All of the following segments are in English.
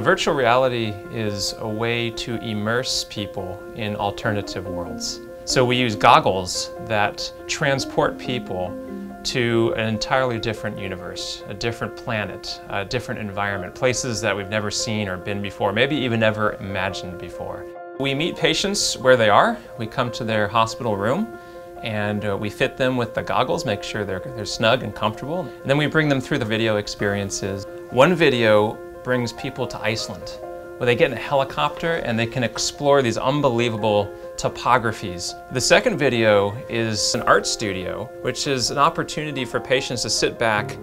Virtual reality is a way to immerse people in alternative worlds. So we use goggles that transport people to an entirely different universe, a different planet, a different environment, places that we've never seen or been before, maybe even never imagined before. We meet patients where they are. We come to their hospital room and uh, we fit them with the goggles, make sure they're, they're snug and comfortable. And then we bring them through the video experiences. One video brings people to Iceland, where they get in a helicopter and they can explore these unbelievable topographies. The second video is an art studio, which is an opportunity for patients to sit back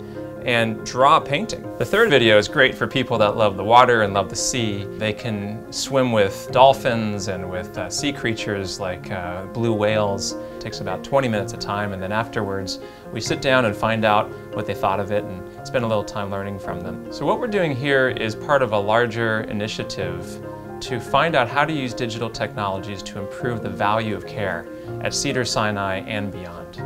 and draw a painting. The third video is great for people that love the water and love the sea. They can swim with dolphins and with uh, sea creatures like uh, blue whales. It takes about 20 minutes of time and then afterwards we sit down and find out what they thought of it and spend a little time learning from them. So what we're doing here is part of a larger initiative to find out how to use digital technologies to improve the value of care at Cedars-Sinai and beyond.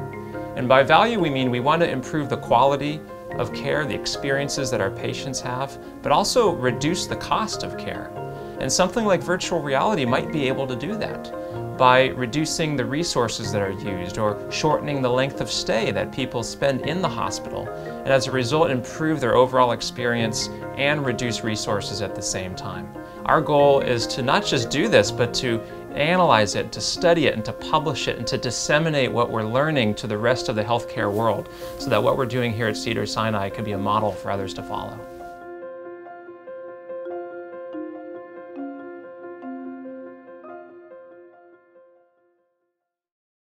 And by value we mean we want to improve the quality of care, the experiences that our patients have, but also reduce the cost of care. And something like virtual reality might be able to do that by reducing the resources that are used or shortening the length of stay that people spend in the hospital and as a result improve their overall experience and reduce resources at the same time. Our goal is to not just do this but to analyze it, to study it, and to publish it, and to disseminate what we're learning to the rest of the healthcare world so that what we're doing here at Cedars-Sinai could be a model for others to follow.